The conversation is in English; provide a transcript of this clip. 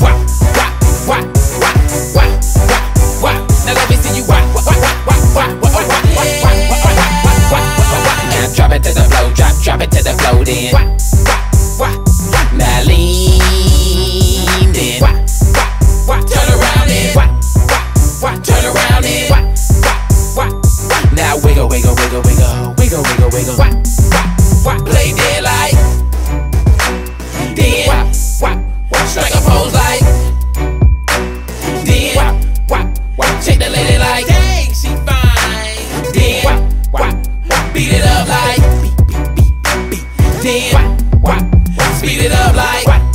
wop, wop, wop, wop, wop, wop, wop. Wop, wop, wop, wop, wop, wop, wop, wop, wop, wop, wop, wop, wop, wop, drop it to the floor, drop, drop it to the floor, then. Wop, like, dang, she fine. Then, beat it up like, beat, beat. Then, speed it up like.